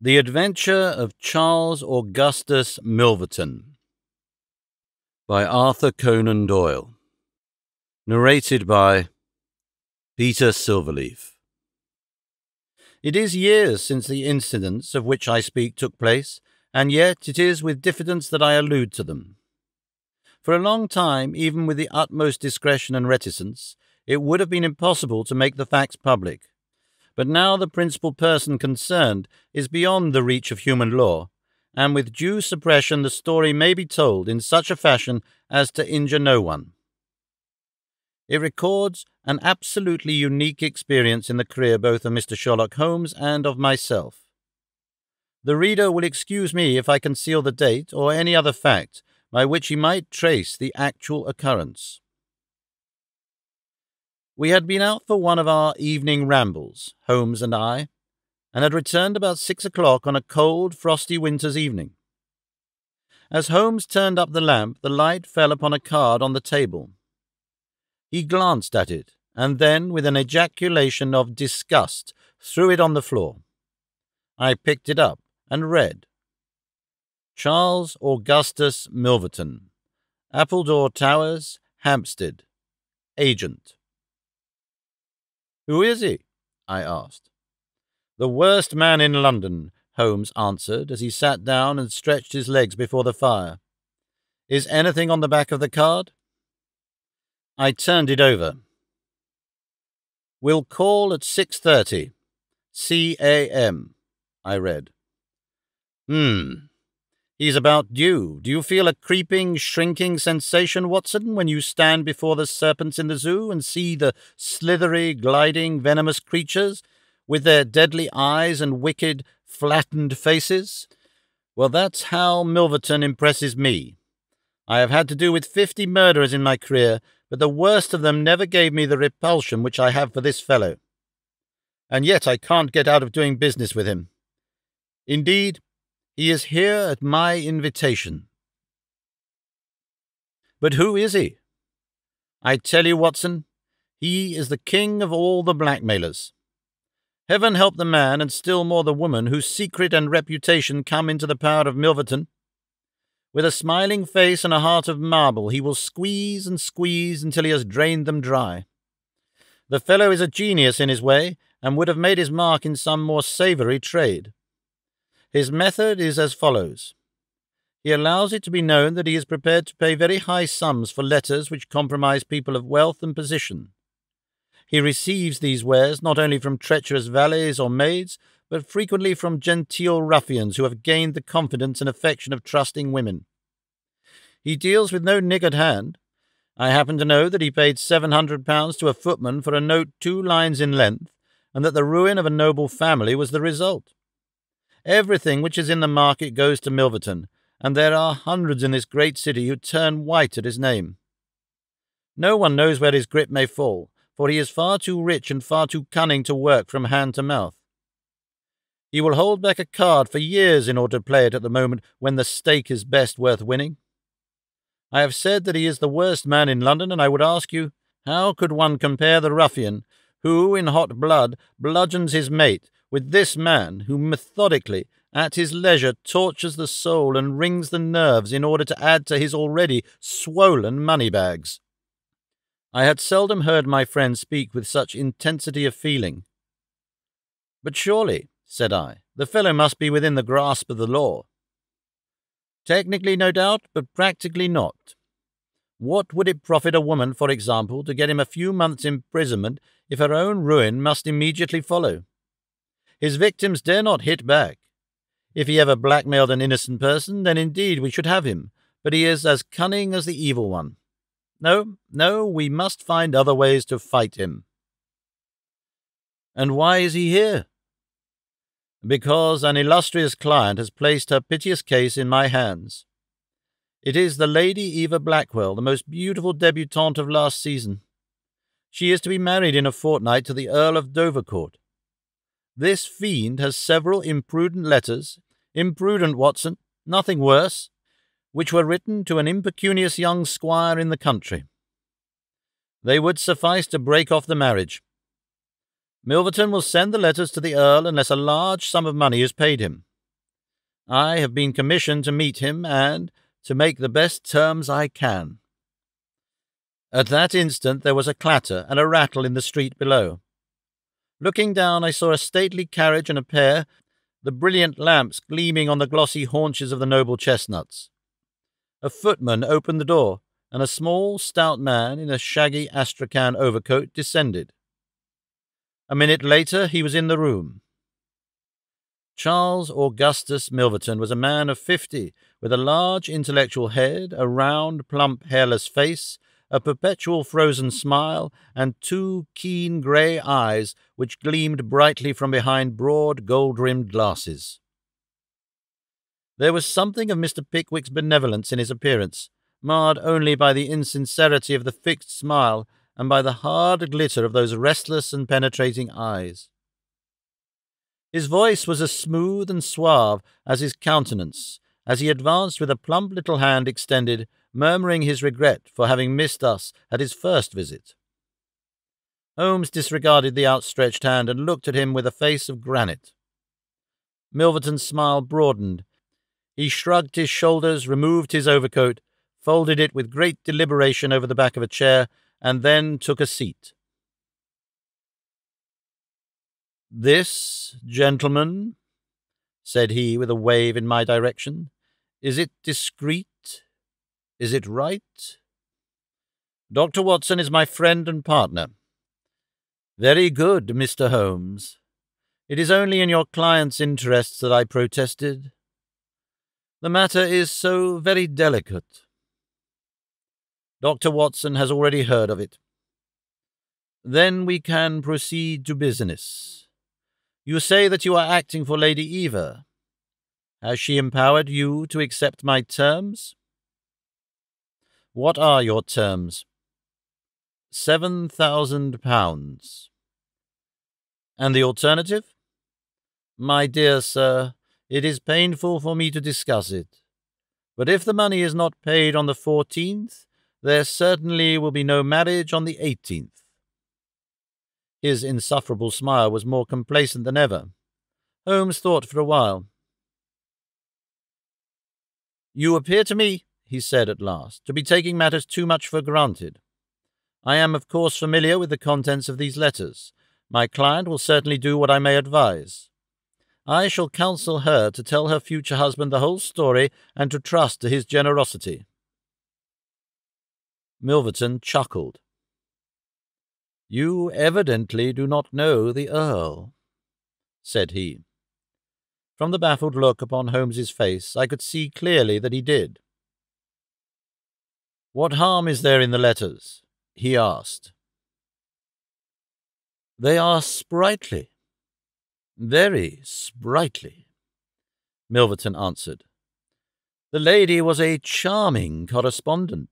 The Adventure of Charles Augustus Milverton by Arthur Conan Doyle. Narrated by Peter Silverleaf. It is years since the incidents of which I speak took place, and yet it is with diffidence that I allude to them. For a long time, even with the utmost discretion and reticence, it would have been impossible to make the facts public but now the principal person concerned is beyond the reach of human law, and with due suppression the story may be told in such a fashion as to injure no one. It records an absolutely unique experience in the career both of Mr. Sherlock Holmes and of myself. The reader will excuse me if I conceal the date or any other fact by which he might trace the actual occurrence. We had been out for one of our evening rambles, Holmes and I, and had returned about six o'clock on a cold, frosty winter's evening. As Holmes turned up the lamp, the light fell upon a card on the table. He glanced at it, and then, with an ejaculation of disgust, threw it on the floor. I picked it up and read Charles Augustus Milverton, Appledore Towers, Hampstead, Agent. Who is he? I asked. The worst man in London, Holmes answered as he sat down and stretched his legs before the fire. Is anything on the back of the card? I turned it over. We'll call at 6.30. C-A-M, I read. Hmm, He's about due. Do you feel a creeping, shrinking sensation, Watson, when you stand before the serpents in the zoo and see the slithery, gliding, venomous creatures with their deadly eyes and wicked, flattened faces? Well, that's how Milverton impresses me. I have had to do with fifty murderers in my career, but the worst of them never gave me the repulsion which I have for this fellow. And yet I can't get out of doing business with him. Indeed, he is here at my invitation. But who is he? I tell you, Watson, he is the king of all the blackmailers. Heaven help the man, and still more the woman, whose secret and reputation come into the power of Milverton. With a smiling face and a heart of marble, he will squeeze and squeeze until he has drained them dry. The fellow is a genius in his way, and would have made his mark in some more savoury trade. His method is as follows. He allows it to be known that he is prepared to pay very high sums for letters which compromise people of wealth and position. He receives these wares not only from treacherous valets or maids, but frequently from genteel ruffians who have gained the confidence and affection of trusting women. He deals with no niggard hand. I happen to know that he paid seven hundred pounds to a footman for a note two lines in length, and that the ruin of a noble family was the result. Everything which is in the market goes to Milverton, and there are hundreds in this great city who turn white at his name. No one knows where his grip may fall, for he is far too rich and far too cunning to work from hand to mouth. He will hold back a card for years in order to play it at the moment when the stake is best worth winning. I have said that he is the worst man in London, and I would ask you, how could one compare the ruffian who, in hot blood, bludgeons his mate with this man who methodically, at his leisure, tortures the soul and wrings the nerves in order to add to his already swollen money bags. I had seldom heard my friend speak with such intensity of feeling. But surely, said I, the fellow must be within the grasp of the law. Technically, no doubt, but practically not. What would it profit a woman, for example, to get him a few months' imprisonment if her own ruin must immediately follow? His victims dare not hit back. If he ever blackmailed an innocent person, then indeed we should have him, but he is as cunning as the evil one. No, no, we must find other ways to fight him. And why is he here? Because an illustrious client has placed her piteous case in my hands. It is the Lady Eva Blackwell, the most beautiful debutante of last season. She is to be married in a fortnight to the Earl of Dovercourt. This fiend has several imprudent letters, imprudent, Watson, nothing worse, which were written to an impecunious young squire in the country. They would suffice to break off the marriage. Milverton will send the letters to the Earl unless a large sum of money is paid him. I have been commissioned to meet him and to make the best terms I can. At that instant there was a clatter and a rattle in the street below. Looking down, I saw a stately carriage and a pair, the brilliant lamps gleaming on the glossy haunches of the noble chestnuts. A footman opened the door, and a small, stout man in a shaggy astrakhan overcoat descended. A minute later he was in the room. Charles Augustus Milverton was a man of fifty, with a large intellectual head, a round, plump, hairless face, a perpetual frozen smile, and two keen grey eyes which gleamed brightly from behind broad gold rimmed glasses. There was something of Mr. Pickwick's benevolence in his appearance, marred only by the insincerity of the fixed smile and by the hard glitter of those restless and penetrating eyes. His voice was as smooth and suave as his countenance, as he advanced with a plump little hand extended, murmuring his regret for having missed us at his first visit. Holmes disregarded the outstretched hand and looked at him with a face of granite. Milverton's smile broadened. He shrugged his shoulders, removed his overcoat, folded it with great deliberation over the back of a chair, and then took a seat. This, gentlemen, said he with a wave in my direction, is it discreet? Is it right? Dr. Watson is my friend and partner. Very good, Mr. Holmes. It is only in your client's interests that I protested. The matter is so very delicate. Dr. Watson has already heard of it. Then we can proceed to business. You say that you are acting for Lady Eva. Has she empowered you to accept my terms? What are your terms? Seven thousand pounds. And the alternative? My dear sir, it is painful for me to discuss it. But if the money is not paid on the fourteenth, there certainly will be no marriage on the eighteenth. His insufferable smile was more complacent than ever. Holmes thought for a while. You appear to me, he said at last, to be taking matters too much for granted. I am, of course, familiar with the contents of these letters. My client will certainly do what I may advise. I shall counsel her to tell her future husband the whole story and to trust to his generosity. Milverton chuckled. You evidently do not know the Earl, said he. From the baffled look upon Holmes's face, I could see clearly that he did. What harm is there in the letters? he asked. They are sprightly. Very sprightly, Milverton answered. The lady was a charming correspondent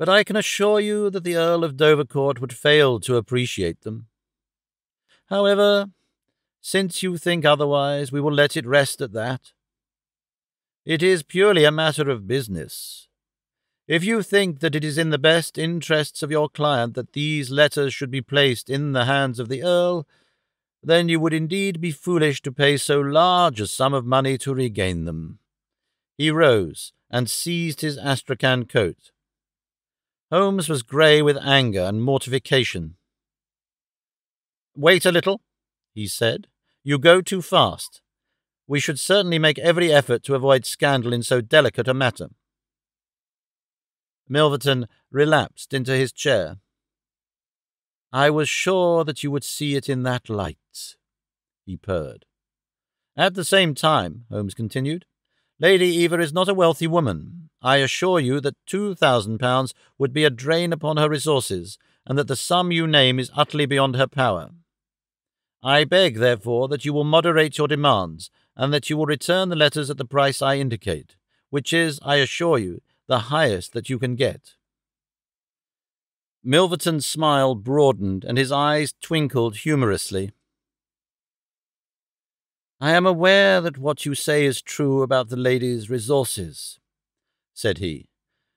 but I can assure you that the Earl of Dovercourt would fail to appreciate them. However, since you think otherwise, we will let it rest at that. It is purely a matter of business. If you think that it is in the best interests of your client that these letters should be placed in the hands of the Earl, then you would indeed be foolish to pay so large a sum of money to regain them. He rose and seized his astrakhan coat. Holmes was grey with anger and mortification. Wait a little, he said. You go too fast. We should certainly make every effort to avoid scandal in so delicate a matter. Milverton relapsed into his chair. I was sure that you would see it in that light, he purred. At the same time, Holmes continued, Lady Eva is not a wealthy woman. I assure you that two thousand pounds would be a drain upon her resources, and that the sum you name is utterly beyond her power. I beg, therefore, that you will moderate your demands, and that you will return the letters at the price I indicate, which is, I assure you, the highest that you can get. Milverton's smile broadened, and his eyes twinkled humorously. I am aware that what you say is true about the lady's resources, said he.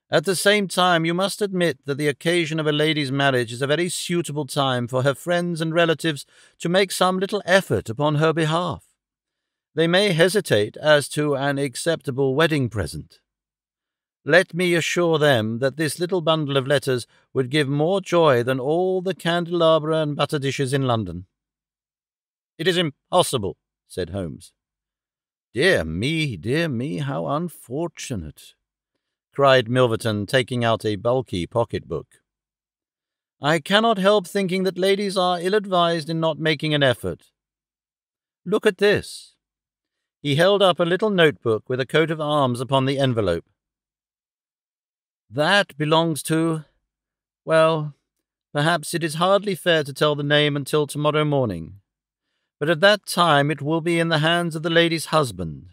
At the same time, you must admit that the occasion of a lady's marriage is a very suitable time for her friends and relatives to make some little effort upon her behalf. they may hesitate as to an acceptable wedding present. Let me assure them that this little bundle of letters would give more joy than all the candelabra and butter dishes in London. It is impossible, said Holmes. Dear me, dear me, how unfortunate, cried Milverton, taking out a bulky pocket-book. I cannot help thinking that ladies are ill-advised in not making an effort. Look at this. He held up a little notebook with a coat of arms upon the envelope. That belongs to. Well, perhaps it is hardly fair to tell the name until tomorrow morning. But at that time it will be in the hands of the lady's husband.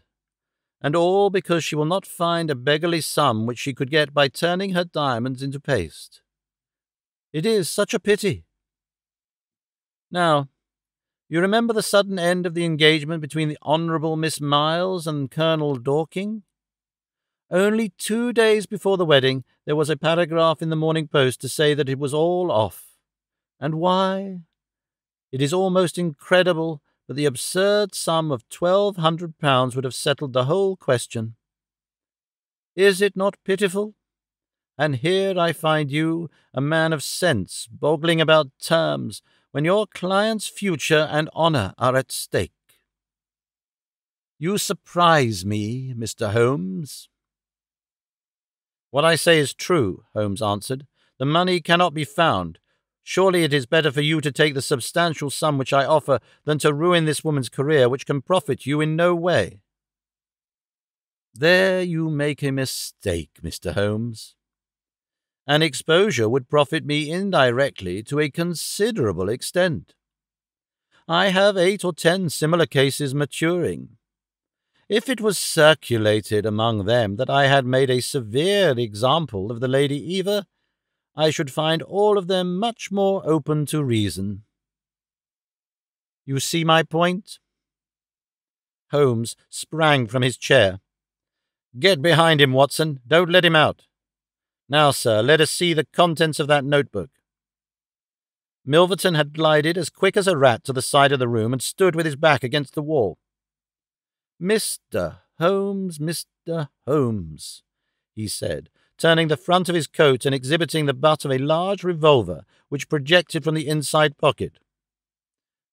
And all because she will not find a beggarly sum which she could get by turning her diamonds into paste. It is such a pity. Now, you remember the sudden end of the engagement between the Honourable Miss Miles and Colonel Dorking? Only two days before the wedding, there was a paragraph in the Morning Post to say that it was all off. And why? It is almost incredible that the absurd sum of twelve hundred pounds would have settled the whole question. Is it not pitiful? And here I find you, a man of sense, boggling about terms, when your client's future and honour are at stake. You surprise me, Mr. Holmes. What I say is true, Holmes answered. The money cannot be found. Surely it is better for you to take the substantial sum which I offer than to ruin this woman's career, which can profit you in no way. There you make a mistake, Mr. Holmes. An exposure would profit me indirectly to a considerable extent. I have eight or ten similar cases maturing. If it was circulated among them that I had made a severe example of the Lady Eva, I should find all of them much more open to reason. You see my point? Holmes sprang from his chair. Get behind him, Watson. Don't let him out. Now, sir, let us see the contents of that notebook. Milverton had glided as quick as a rat to the side of the room and stood with his back against the wall. Mr. Holmes, Mr. Holmes, he said, turning the front of his coat and exhibiting the butt of a large revolver which projected from the inside pocket.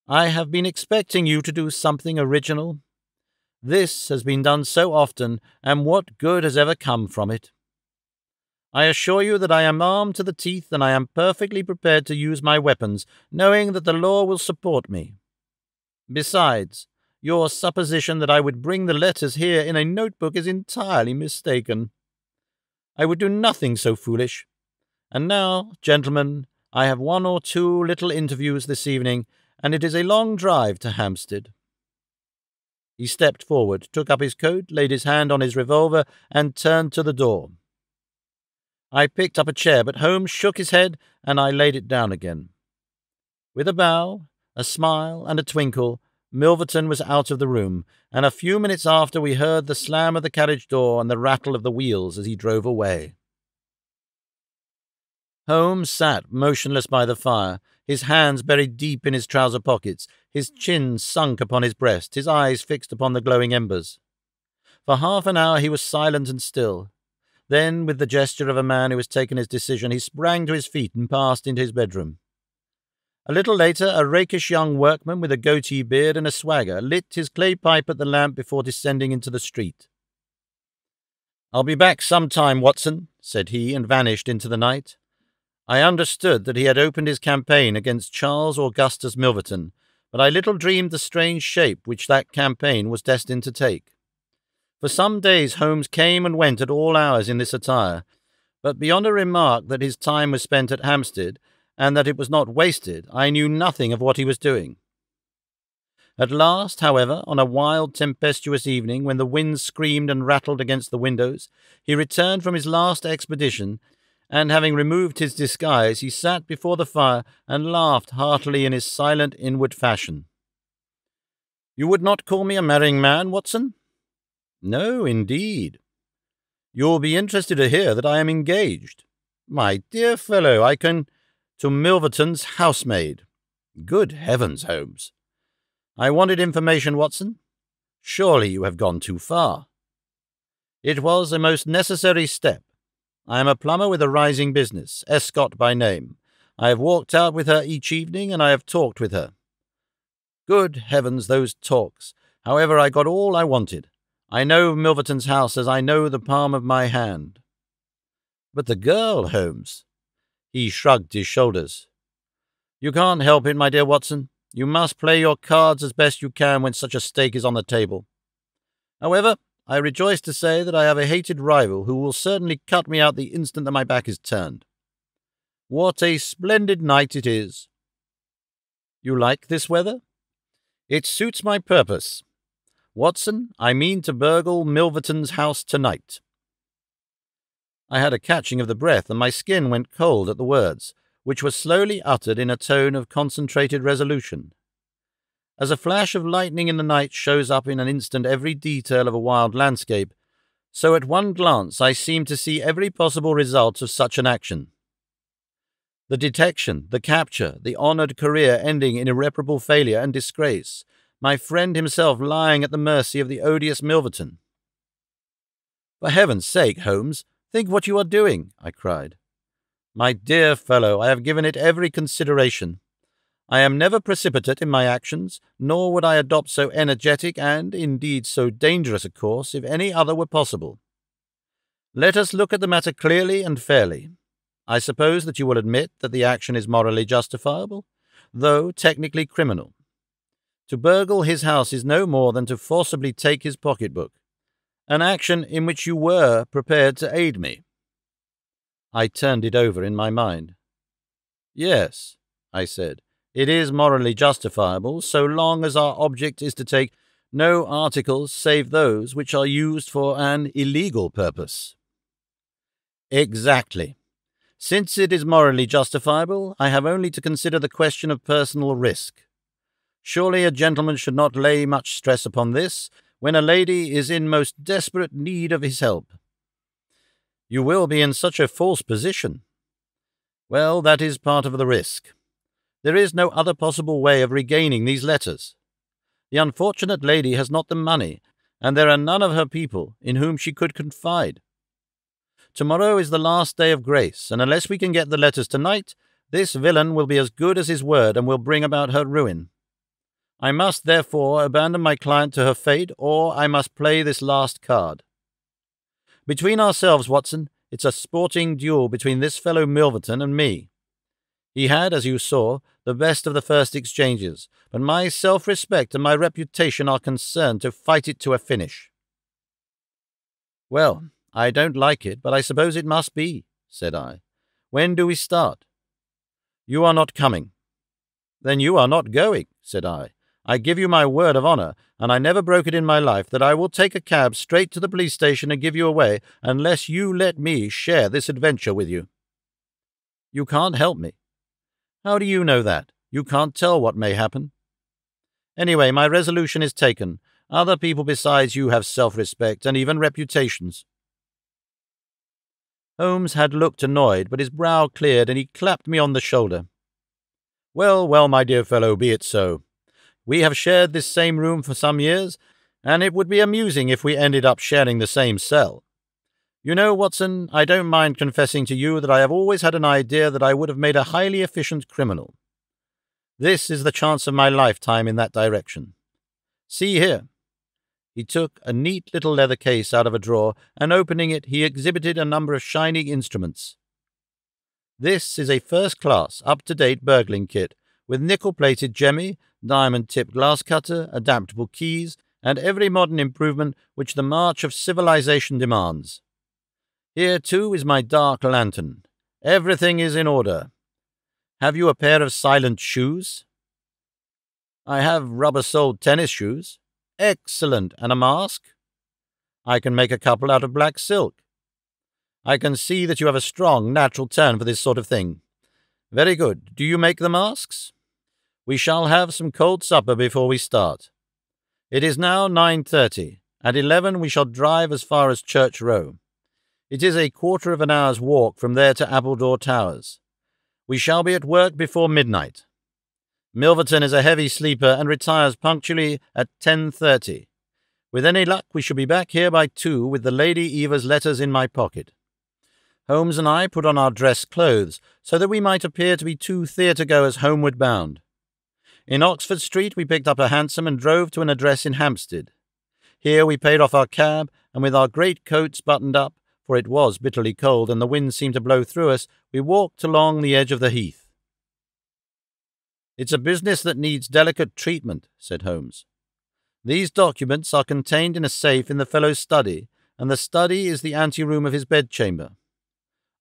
I have been expecting you to do something original. This has been done so often, and what good has ever come from it? I assure you that I am armed to the teeth and I am perfectly prepared to use my weapons, knowing that the law will support me. Besides, your supposition that I would bring the letters here in a notebook is entirely mistaken. I would do nothing so foolish. And now, gentlemen, I have one or two little interviews this evening, and it is a long drive to Hampstead. He stepped forward, took up his coat, laid his hand on his revolver, and turned to the door. I picked up a chair, but Holmes shook his head, and I laid it down again. With a bow, a smile, and a twinkle, Milverton was out of the room, and a few minutes after we heard the slam of the carriage door and the rattle of the wheels as he drove away. Holmes sat motionless by the fire, his hands buried deep in his trouser pockets, his chin sunk upon his breast, his eyes fixed upon the glowing embers. For half an hour he was silent and still. Then, with the gesture of a man who has taken his decision, he sprang to his feet and passed into his bedroom. A little later, a rakish young workman with a goatee beard and a swagger lit his clay pipe at the lamp before descending into the street. I'll be back some time, Watson, said he, and vanished into the night. I understood that he had opened his campaign against Charles Augustus Milverton, but I little dreamed the strange shape which that campaign was destined to take. For some days Holmes came and went at all hours in this attire, but beyond a remark that his time was spent at Hampstead, and that it was not wasted, I knew nothing of what he was doing. At last, however, on a wild, tempestuous evening, when the wind screamed and rattled against the windows, he returned from his last expedition, and having removed his disguise, he sat before the fire and laughed heartily in his silent inward fashion. You would not call me a marrying man, Watson? No, indeed. You will be interested to hear that I am engaged. My dear fellow, I can to Milverton's housemaid. Good heavens, Holmes. I wanted information, Watson. Surely you have gone too far. It was a most necessary step. I am a plumber with a rising business, Escott by name. I have walked out with her each evening, and I have talked with her. Good heavens, those talks! However, I got all I wanted. I know Milverton's house as I know the palm of my hand. But the girl, Holmes. He shrugged his shoulders. You can't help it, my dear Watson. You must play your cards as best you can when such a stake is on the table. However, I rejoice to say that I have a hated rival who will certainly cut me out the instant that my back is turned. What a splendid night it is! You like this weather? It suits my purpose. Watson, I mean to burgle Milverton's house tonight. I had a catching of the breath, and my skin went cold at the words, which were slowly uttered in a tone of concentrated resolution. As a flash of lightning in the night shows up in an instant every detail of a wild landscape, so at one glance I seemed to see every possible result of such an action. The detection, the capture, the honoured career ending in irreparable failure and disgrace, my friend himself lying at the mercy of the odious Milverton. For heaven's sake, Holmes, think what you are doing, I cried. My dear fellow, I have given it every consideration. I am never precipitate in my actions, nor would I adopt so energetic and, indeed, so dangerous a course if any other were possible. Let us look at the matter clearly and fairly. I suppose that you will admit that the action is morally justifiable, though technically criminal. To burgle his house is no more than to forcibly take his pocketbook, an action in which you were prepared to aid me. I turned it over in my mind. Yes, I said, it is morally justifiable so long as our object is to take no articles save those which are used for an illegal purpose. Exactly. Since it is morally justifiable, I have only to consider the question of personal risk. Surely a gentleman should not lay much stress upon this when a lady is in most desperate need of his help. You will be in such a false position. Well, that is part of the risk. There is no other possible way of regaining these letters. The unfortunate lady has not the money, and there are none of her people in whom she could confide. Tomorrow is the last day of grace, and unless we can get the letters tonight, this villain will be as good as his word and will bring about her ruin. I must, therefore, abandon my client to her fate, or I must play this last card. Between ourselves, Watson, it's a sporting duel between this fellow Milverton and me. He had, as you saw, the best of the first exchanges, but my self respect and my reputation are concerned to fight it to a finish. Well, I don't like it, but I suppose it must be, said I. When do we start? You are not coming. Then you are not going, said I. I give you my word of honour, and I never broke it in my life, that I will take a cab straight to the police station and give you away unless you let me share this adventure with you. You can't help me. How do you know that? You can't tell what may happen. Anyway, my resolution is taken. Other people besides you have self respect and even reputations. Holmes had looked annoyed, but his brow cleared and he clapped me on the shoulder. Well, well, my dear fellow, be it so. We have shared this same room for some years, and it would be amusing if we ended up sharing the same cell. You know, Watson, I don't mind confessing to you that I have always had an idea that I would have made a highly efficient criminal. This is the chance of my lifetime in that direction. See here. He took a neat little leather case out of a drawer, and opening it, he exhibited a number of shining instruments. This is a first class, up to date burgling kit, with nickel plated jemmy, diamond tipped glass cutter, adaptable keys, and every modern improvement which the march of civilization demands. Here, too, is my dark lantern. Everything is in order. Have you a pair of silent shoes? I have rubber soled tennis shoes. Excellent. And a mask? I can make a couple out of black silk. I can see that you have a strong natural turn for this sort of thing. Very good. Do you make the masks? We shall have some cold supper before we start. It is now nine thirty. At eleven we shall drive as far as Church Row. It is a quarter of an hour's walk from there to Appledore Towers. We shall be at work before midnight. Milverton is a heavy sleeper and retires punctually at 10.30. With any luck, we shall be back here by two with the Lady Eva's letters in my pocket. Holmes and I put on our dress clothes so that we might appear to be two theatre goers homeward bound. In Oxford Street, we picked up a hansom and drove to an address in Hampstead. Here we paid off our cab, and with our great coats buttoned up, for it was bitterly cold and the wind seemed to blow through us, we walked along the edge of the heath. It's a business that needs delicate treatment, said Holmes. These documents are contained in a safe in the fellow's study, and the study is the anteroom of his bedchamber.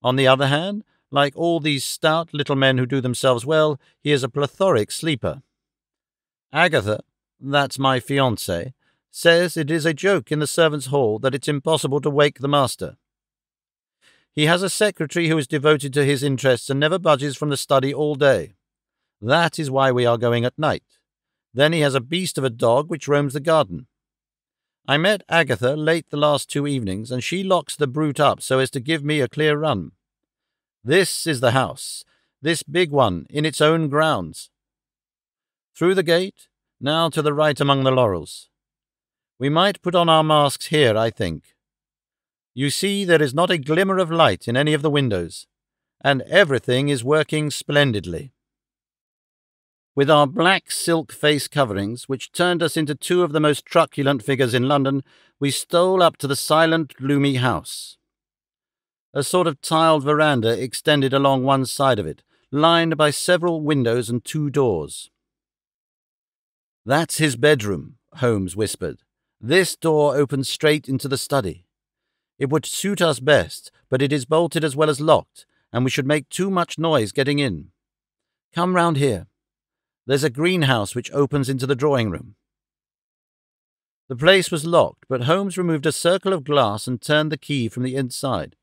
On the other hand, like all these stout little men who do themselves well, he is a plethoric sleeper. Agatha, that's my fiancée, says it is a joke in the servants' hall that it's impossible to wake the master. He has a secretary who is devoted to his interests and never budges from the study all day. That is why we are going at night. Then he has a beast of a dog which roams the garden. I met Agatha late the last two evenings, and she locks the brute up so as to give me a clear run. This is the house, this big one, in its own grounds. Through the gate, now to the right among the laurels. We might put on our masks here, I think. You see, there is not a glimmer of light in any of the windows, and everything is working splendidly. With our black silk face coverings, which turned us into two of the most truculent figures in London, we stole up to the silent, gloomy house. A sort of tiled veranda extended along one side of it, lined by several windows and two doors. That's his bedroom, Holmes whispered. This door opens straight into the study. It would suit us best, but it is bolted as well as locked, and we should make too much noise getting in. Come round here. There's a greenhouse which opens into the drawing room. The place was locked, but Holmes removed a circle of glass and turned the key from the inside.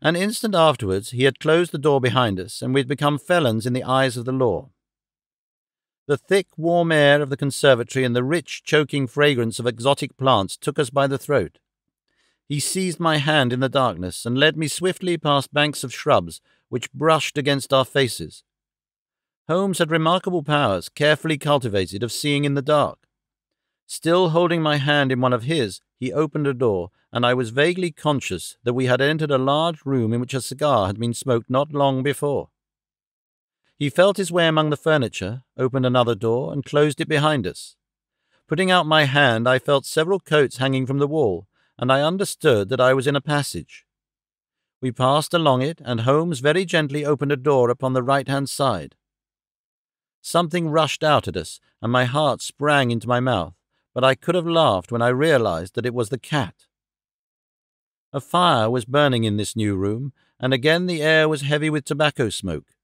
An instant afterwards, he had closed the door behind us, and we had become felons in the eyes of the law. The thick, warm air of the conservatory and the rich, choking fragrance of exotic plants took us by the throat. He seized my hand in the darkness and led me swiftly past banks of shrubs which brushed against our faces. Holmes had remarkable powers, carefully cultivated, of seeing in the dark. Still holding my hand in one of his, he opened a door, and I was vaguely conscious that we had entered a large room in which a cigar had been smoked not long before. He felt his way among the furniture, opened another door, and closed it behind us. Putting out my hand, I felt several coats hanging from the wall, and I understood that I was in a passage. We passed along it, and Holmes very gently opened a door upon the right hand side. Something rushed out at us, and my heart sprang into my mouth, but I could have laughed when I realized that it was the cat. A fire was burning in this new room, and again the air was heavy with tobacco smoke.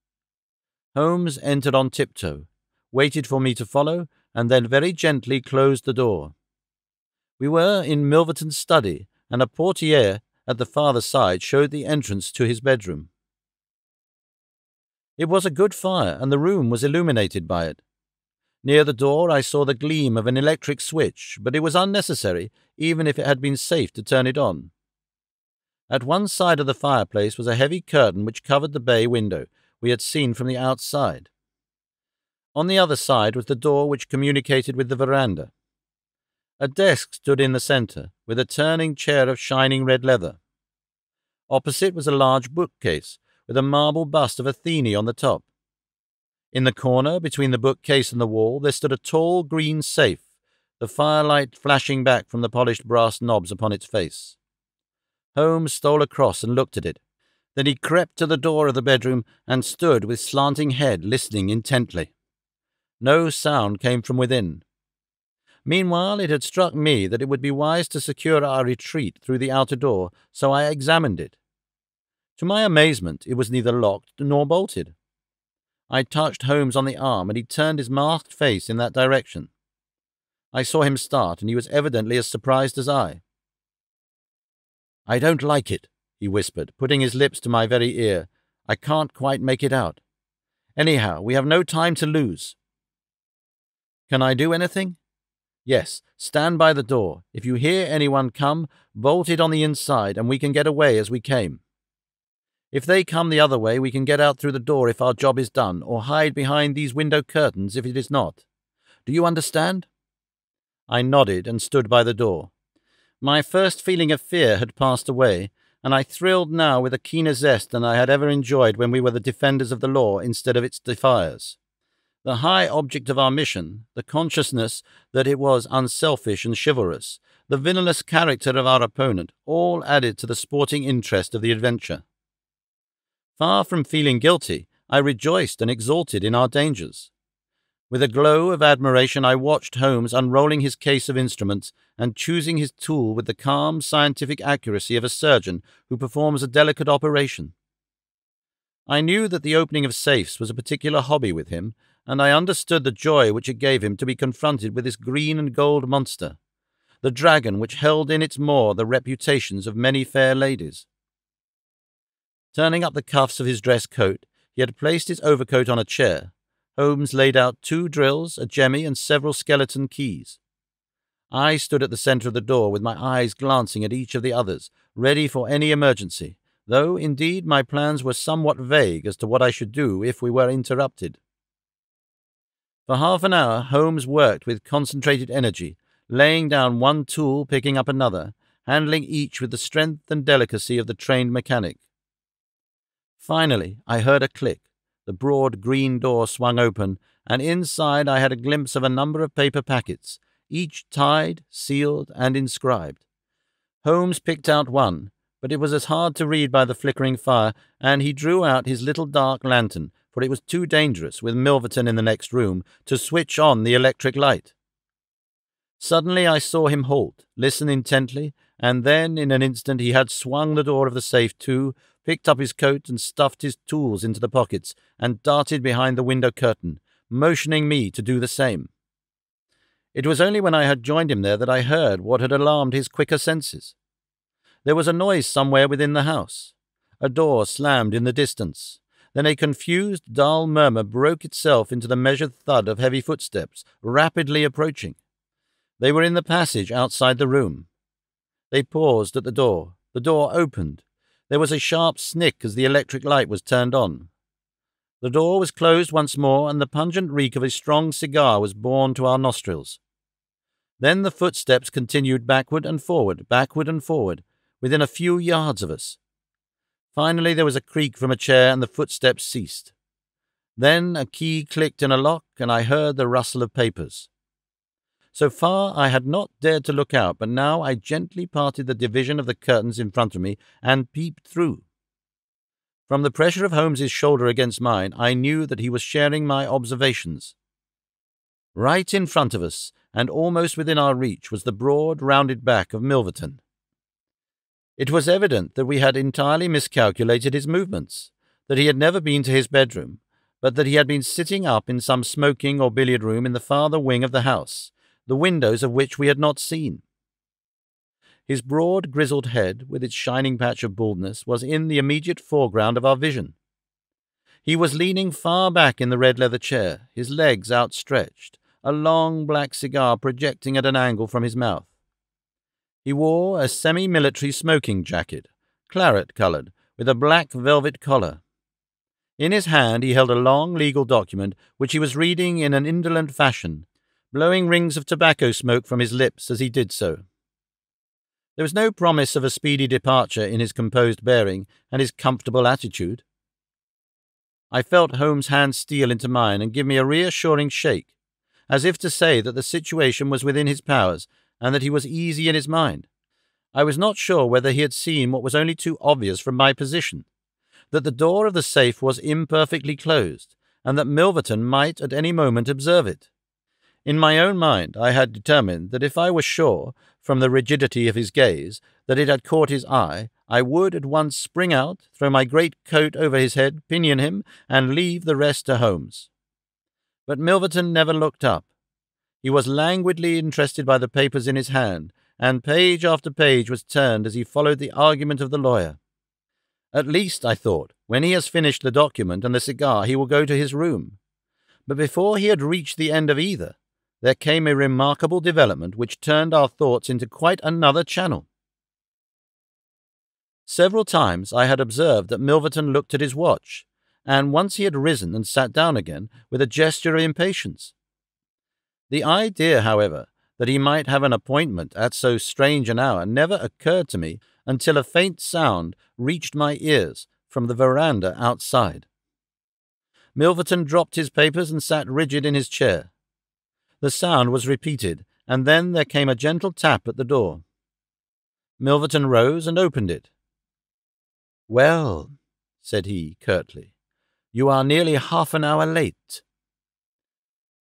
Holmes entered on tiptoe, waited for me to follow, and then very gently closed the door. We were in Milverton's study, and a portiere at the farther side showed the entrance to his bedroom. It was a good fire, and the room was illuminated by it. Near the door I saw the gleam of an electric switch, but it was unnecessary, even if it had been safe to turn it on. At one side of the fireplace was a heavy curtain which covered the bay window we had seen from the outside. On the other side was the door which communicated with the veranda. A desk stood in the centre, with a turning chair of shining red leather. Opposite was a large bookcase, with a marble bust of Athene on the top. In the corner, between the bookcase and the wall, there stood a tall green safe, the firelight flashing back from the polished brass knobs upon its face. Holmes stole across and looked at it. Then he crept to the door of the bedroom and stood with slanting head listening intently. No sound came from within. Meanwhile, it had struck me that it would be wise to secure our retreat through the outer door, so I examined it. To my amazement, it was neither locked nor bolted. I touched Holmes on the arm, and he turned his masked face in that direction. I saw him start, and he was evidently as surprised as I. I don't like it, he whispered, putting his lips to my very ear. I can't quite make it out. Anyhow, we have no time to lose. Can I do anything? Yes, stand by the door. If you hear anyone come, bolt it on the inside, and we can get away as we came. If they come the other way, we can get out through the door if our job is done, or hide behind these window curtains if it is not. Do you understand? I nodded and stood by the door. My first feeling of fear had passed away, and I thrilled now with a keener zest than I had ever enjoyed when we were the defenders of the law instead of its defiers. The high object of our mission, the consciousness that it was unselfish and chivalrous, the villainous character of our opponent, all added to the sporting interest of the adventure. Far from feeling guilty, I rejoiced and exulted in our dangers. With a glow of admiration, I watched Holmes unrolling his case of instruments and choosing his tool with the calm, scientific accuracy of a surgeon who performs a delicate operation. I knew that the opening of safes was a particular hobby with him, and I understood the joy which it gave him to be confronted with this green and gold monster, the dragon which held in its maw the reputations of many fair ladies. Turning up the cuffs of his dress coat, he had placed his overcoat on a chair. Holmes laid out two drills, a jemmy, and several skeleton keys. I stood at the centre of the door with my eyes glancing at each of the others, ready for any emergency, though, indeed, my plans were somewhat vague as to what I should do if we were interrupted. For half an hour, Holmes worked with concentrated energy, laying down one tool, picking up another, handling each with the strength and delicacy of the trained mechanic. Finally, I heard a click. The broad green door swung open, and inside I had a glimpse of a number of paper packets, each tied, sealed, and inscribed. Holmes picked out one, but it was as hard to read by the flickering fire, and he drew out his little dark lantern, for it was too dangerous, with Milverton in the next room, to switch on the electric light. Suddenly I saw him halt, listen intently, and then in an instant he had swung the door of the safe to, picked up his coat and stuffed his tools into the pockets, and darted behind the window curtain, motioning me to do the same. It was only when I had joined him there that I heard what had alarmed his quicker senses. There was a noise somewhere within the house. A door slammed in the distance. Then a confused, dull murmur broke itself into the measured thud of heavy footsteps, rapidly approaching. They were in the passage outside the room. They paused at the door. The door opened. There was a sharp snick as the electric light was turned on. The door was closed once more, and the pungent reek of a strong cigar was borne to our nostrils. Then the footsteps continued backward and forward, backward and forward, within a few yards of us. Finally, there was a creak from a chair, and the footsteps ceased. Then a key clicked in a lock, and I heard the rustle of papers. So far I had not dared to look out, but now I gently parted the division of the curtains in front of me and peeped through. From the pressure of Holmes's shoulder against mine, I knew that he was sharing my observations. Right in front of us, and almost within our reach, was the broad, rounded back of Milverton. It was evident that we had entirely miscalculated his movements, that he had never been to his bedroom, but that he had been sitting up in some smoking or billiard room in the farther wing of the house, the windows of which we had not seen. His broad, grizzled head, with its shining patch of baldness, was in the immediate foreground of our vision. He was leaning far back in the red leather chair, his legs outstretched, a long black cigar projecting at an angle from his mouth. He wore a semi military smoking jacket, claret coloured, with a black velvet collar. In his hand he held a long legal document which he was reading in an indolent fashion, blowing rings of tobacco smoke from his lips as he did so. There was no promise of a speedy departure in his composed bearing and his comfortable attitude. I felt Holmes' hand steal into mine and give me a reassuring shake, as if to say that the situation was within his powers and that he was easy in his mind. I was not sure whether he had seen what was only too obvious from my position that the door of the safe was imperfectly closed, and that Milverton might at any moment observe it. In my own mind, I had determined that if I were sure, from the rigidity of his gaze, that it had caught his eye, I would at once spring out, throw my great coat over his head, pinion him, and leave the rest to Holmes. But Milverton never looked up. He was languidly interested by the papers in his hand, and page after page was turned as he followed the argument of the lawyer. At least, I thought, when he has finished the document and the cigar, he will go to his room. But before he had reached the end of either, there came a remarkable development which turned our thoughts into quite another channel. Several times I had observed that Milverton looked at his watch, and once he had risen and sat down again with a gesture of impatience. The idea, however, that he might have an appointment at so strange an hour never occurred to me until a faint sound reached my ears from the veranda outside. Milverton dropped his papers and sat rigid in his chair. The sound was repeated, and then there came a gentle tap at the door. Milverton rose and opened it. Well, said he curtly, you are nearly half an hour late.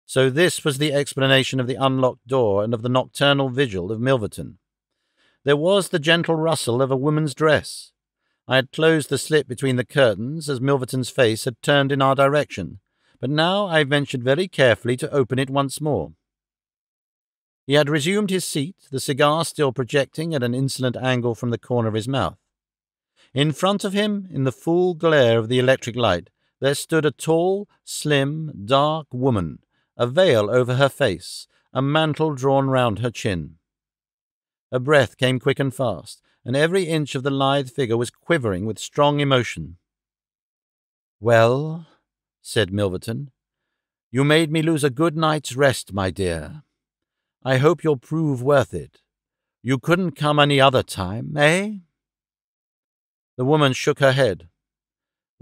So this was the explanation of the unlocked door and of the nocturnal vigil of Milverton. There was the gentle rustle of a woman's dress. I had closed the slit between the curtains as Milverton's face had turned in our direction, but now I ventured very carefully to open it once more. He had resumed his seat, the cigar still projecting at an insolent angle from the corner of his mouth. In front of him, in the full glare of the electric light, there stood a tall, slim, dark woman, a veil over her face, a mantle drawn round her chin. Her breath came quick and fast, and every inch of the lithe figure was quivering with strong emotion. Well, said Milverton, you made me lose a good night's rest, my dear. I hope you'll prove worth it. You couldn't come any other time, eh? The woman shook her head.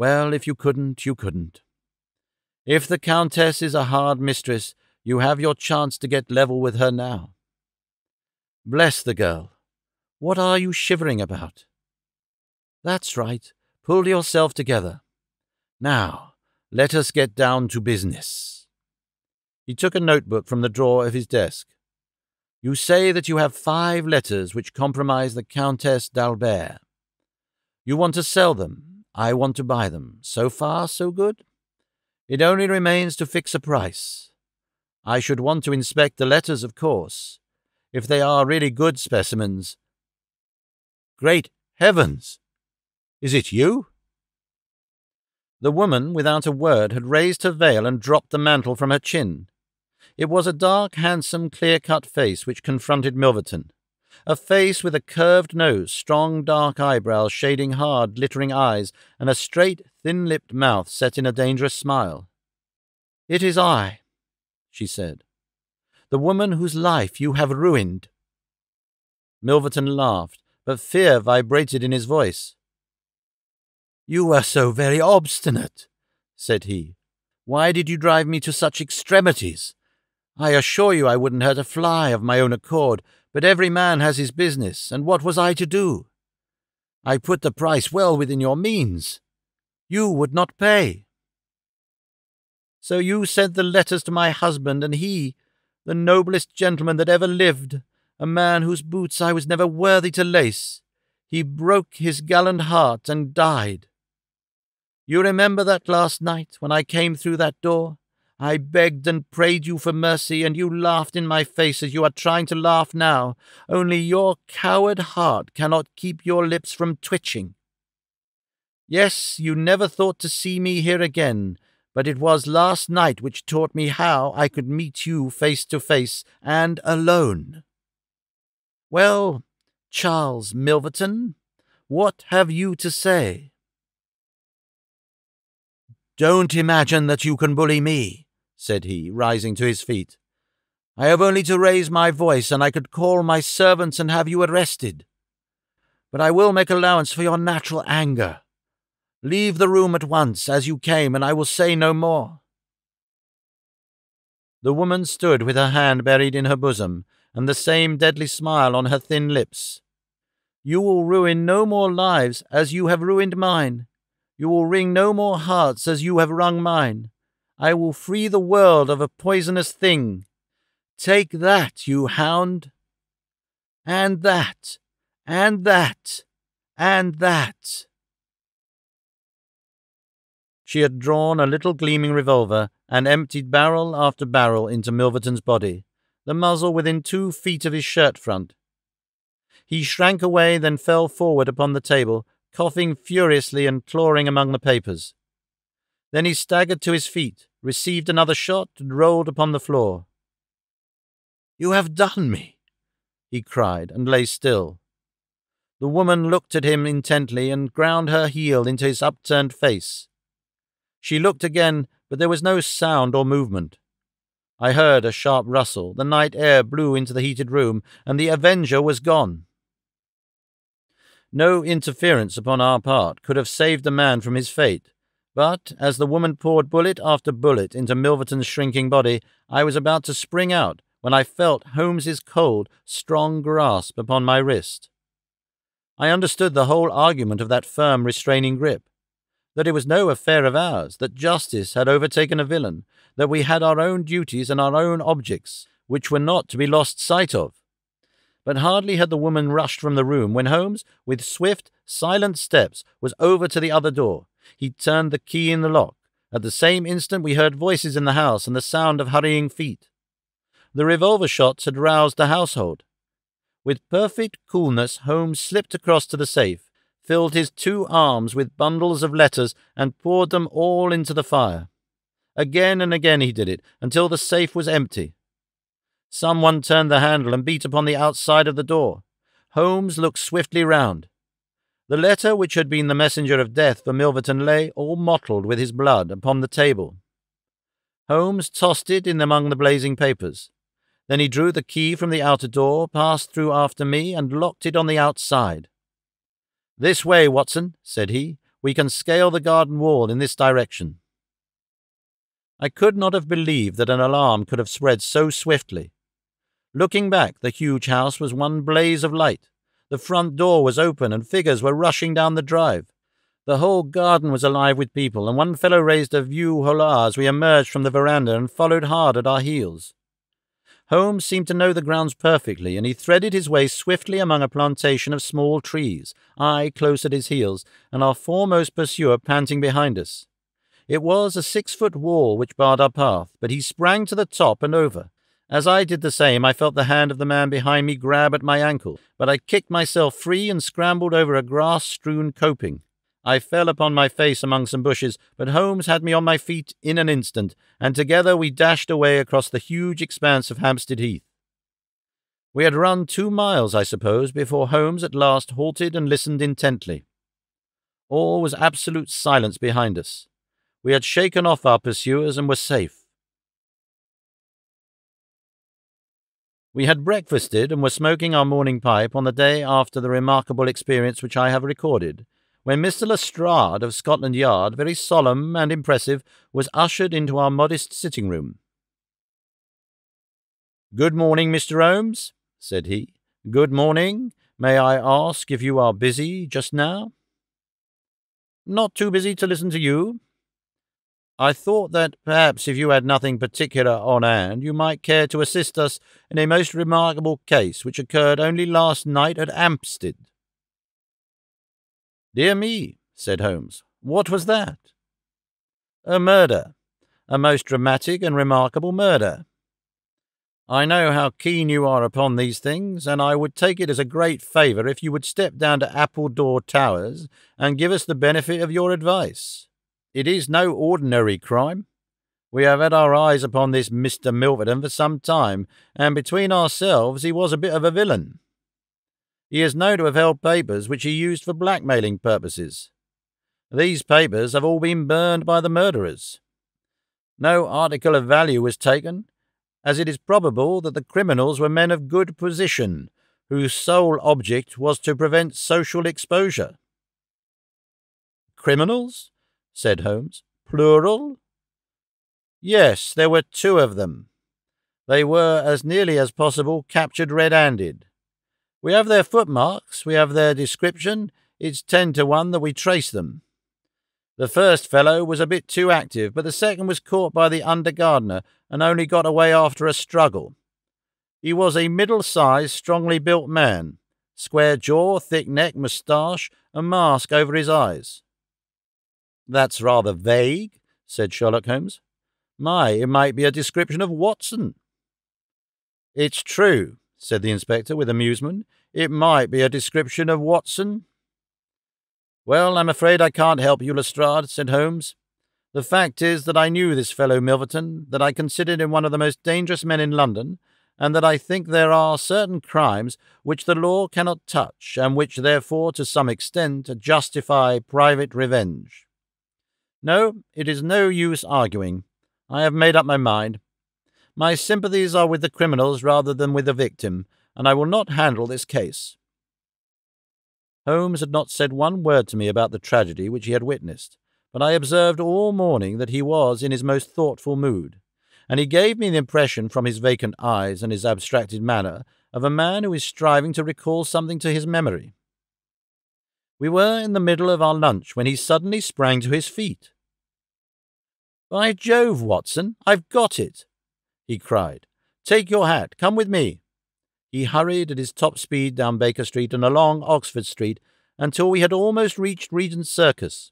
Well, if you couldn't, you couldn't. If the Countess is a hard mistress, you have your chance to get level with her now. Bless the girl. What are you shivering about? That's right. Pull yourself together. Now, let us get down to business. He took a notebook from the drawer of his desk. You say that you have five letters which compromise the Countess d'Albert. You want to sell them. I want to buy them. So far, so good? It only remains to fix a price. I should want to inspect the letters, of course. If they are really good specimens. Great heavens! Is it you? The woman, without a word, had raised her veil and dropped the mantle from her chin. It was a dark, handsome, clear cut face which confronted Milverton. A face with a curved nose, strong dark eyebrows shading hard, glittering eyes, and a straight, thin lipped mouth set in a dangerous smile. It is I, she said, the woman whose life you have ruined. Milverton laughed, but fear vibrated in his voice. You were so very obstinate, said he. Why did you drive me to such extremities? I assure you I wouldn't hurt a fly of my own accord, but every man has his business, and what was I to do? I put the price well within your means. You would not pay. So you sent the letters to my husband, and he, the noblest gentleman that ever lived, a man whose boots I was never worthy to lace, he broke his gallant heart and died. You remember that last night when I came through that door? I begged and prayed you for mercy, and you laughed in my face as you are trying to laugh now, only your coward heart cannot keep your lips from twitching. Yes, you never thought to see me here again, but it was last night which taught me how I could meet you face to face and alone. Well, Charles Milverton, what have you to say? Don't imagine that you can bully me, said he, rising to his feet. I have only to raise my voice, and I could call my servants and have you arrested. But I will make allowance for your natural anger. Leave the room at once, as you came, and I will say no more. The woman stood with her hand buried in her bosom, and the same deadly smile on her thin lips. You will ruin no more lives as you have ruined mine. You will wring no more hearts as you have wrung mine. I will free the world of a poisonous thing. Take that, you hound! And that, and that, and that. She had drawn a little gleaming revolver and emptied barrel after barrel into Milverton's body, the muzzle within two feet of his shirt front. He shrank away, then fell forward upon the table, coughing furiously and clawing among the papers. Then he staggered to his feet, received another shot, and rolled upon the floor. You have done me, he cried, and lay still. The woman looked at him intently and ground her heel into his upturned face. She looked again, but there was no sound or movement. I heard a sharp rustle, the night air blew into the heated room, and the Avenger was gone. No interference upon our part could have saved the man from his fate, but as the woman poured bullet after bullet into Milverton's shrinking body, I was about to spring out when I felt Holmes's cold, strong grasp upon my wrist. I understood the whole argument of that firm, restraining grip. That it was no affair of ours, that justice had overtaken a villain, that we had our own duties and our own objects, which were not to be lost sight of. But hardly had the woman rushed from the room when Holmes, with swift, silent steps, was over to the other door. He turned the key in the lock. At the same instant, we heard voices in the house and the sound of hurrying feet. The revolver shots had roused the household. With perfect coolness, Holmes slipped across to the safe, filled his two arms with bundles of letters, and poured them all into the fire. Again and again he did it, until the safe was empty. Someone turned the handle and beat upon the outside of the door. Holmes looked swiftly round. The letter which had been the messenger of death for Milverton lay, all mottled with his blood, upon the table. Holmes tossed it in among the blazing papers. Then he drew the key from the outer door, passed through after me, and locked it on the outside. This way, Watson, said he. We can scale the garden wall in this direction. I could not have believed that an alarm could have spread so swiftly. Looking back, the huge house was one blaze of light. The front door was open and figures were rushing down the drive. The whole garden was alive with people, and one fellow raised a view holla as we emerged from the veranda and followed hard at our heels. Holmes seemed to know the grounds perfectly, and he threaded his way swiftly among a plantation of small trees, I close at his heels, and our foremost pursuer panting behind us. It was a six-foot wall which barred our path, but he sprang to the top and over, as I did the same, I felt the hand of the man behind me grab at my ankle, but I kicked myself free and scrambled over a grass strewn coping. I fell upon my face among some bushes, but Holmes had me on my feet in an instant, and together we dashed away across the huge expanse of Hampstead Heath. We had run two miles, I suppose, before Holmes at last halted and listened intently. All was absolute silence behind us. We had shaken off our pursuers and were safe. We had breakfasted and were smoking our morning pipe on the day after the remarkable experience which I have recorded, when Mr. Lestrade of Scotland Yard, very solemn and impressive, was ushered into our modest sitting room. Good morning, Mr. Holmes, said he. Good morning. May I ask if you are busy just now? Not too busy to listen to you, I thought that perhaps if you had nothing particular on hand, you might care to assist us in a most remarkable case which occurred only last night at Hampstead. Dear me, said Holmes, what was that? A murder. A most dramatic and remarkable murder. I know how keen you are upon these things, and I would take it as a great favour if you would step down to Appledore Towers and give us the benefit of your advice. It is no ordinary crime. We have had our eyes upon this Mr. Milverton for some time, and between ourselves he was a bit of a villain. He is known to have held papers which he used for blackmailing purposes. These papers have all been burned by the murderers. No article of value was taken, as it is probable that the criminals were men of good position, whose sole object was to prevent social exposure. Criminals? Said Holmes. Plural? Yes, there were two of them. They were, as nearly as possible, captured red handed. We have their footmarks, we have their description. It's ten to one that we trace them. The first fellow was a bit too active, but the second was caught by the under gardener and only got away after a struggle. He was a middle sized, strongly built man, square jaw, thick neck, moustache, and mask over his eyes. That's rather vague, said Sherlock Holmes. My, it might be a description of Watson. It's true, said the inspector with amusement. It might be a description of Watson. Well, I'm afraid I can't help you, Lestrade, said Holmes. The fact is that I knew this fellow Milverton, that I considered him one of the most dangerous men in London, and that I think there are certain crimes which the law cannot touch, and which therefore, to some extent, justify private revenge. No, it is no use arguing. I have made up my mind. My sympathies are with the criminals rather than with the victim, and I will not handle this case. Holmes had not said one word to me about the tragedy which he had witnessed, but I observed all morning that he was in his most thoughtful mood, and he gave me the impression from his vacant eyes and his abstracted manner of a man who is striving to recall something to his memory. We were in the middle of our lunch when he suddenly sprang to his feet. By Jove, Watson, I've got it! he cried. Take your hat, come with me. He hurried at his top speed down Baker Street and along Oxford Street until we had almost reached Regent Circus.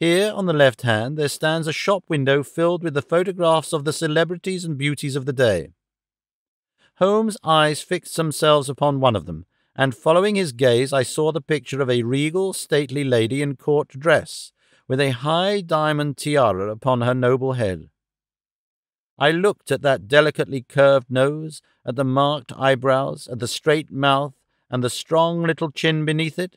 Here, on the left hand, there stands a shop window filled with the photographs of the celebrities and beauties of the day. Holmes' eyes fixed themselves upon one of them, and following his gaze, I saw the picture of a regal, stately lady in court dress, with a high diamond tiara upon her noble head. I looked at that delicately curved nose, at the marked eyebrows, at the straight mouth, and the strong little chin beneath it.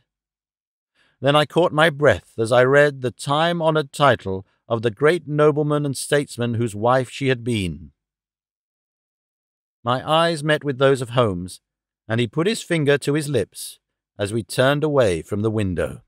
Then I caught my breath as I read the time honored title of the great nobleman and statesman whose wife she had been. My eyes met with those of Holmes, and he put his finger to his lips as we turned away from the window.